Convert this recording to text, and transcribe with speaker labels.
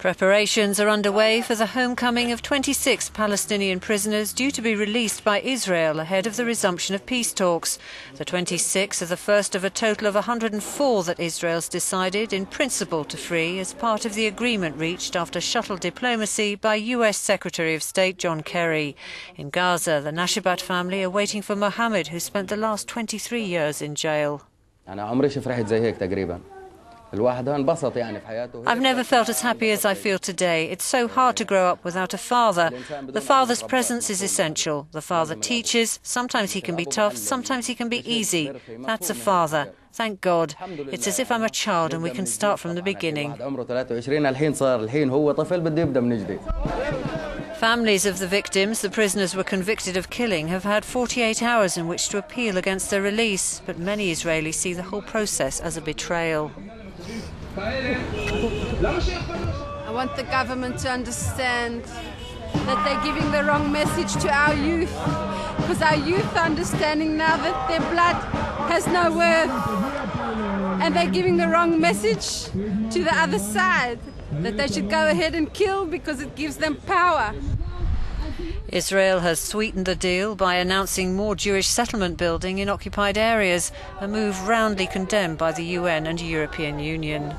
Speaker 1: Preparations are underway for the homecoming of 26 Palestinian prisoners due to be released by Israel ahead of the resumption of peace talks. The 26 are the first of a total of 104 that Israel's decided in principle to free as part of the agreement reached after shuttle diplomacy by US Secretary of State John Kerry. In Gaza, the Nashabat family are waiting for Mohammed, who spent the last 23 years in jail. I've never felt as happy as I feel today. It's so hard to grow up without a father. The father's presence is essential. The father teaches. Sometimes he can be tough, sometimes he can be easy. That's a father. Thank God. It's as if I'm a child and we can start from the beginning. Families of the victims the prisoners were convicted of killing have had 48 hours in which to appeal against their release, but many Israelis see the whole process as a betrayal.
Speaker 2: I want the government to understand that they're giving the wrong message to our youth because our youth are understanding now that their blood has no worth and they're giving the wrong message to the other side that they should go ahead and kill because it gives them power.
Speaker 1: Israel has sweetened the deal by announcing more Jewish settlement building in occupied areas, a move roundly condemned by the UN and European Union.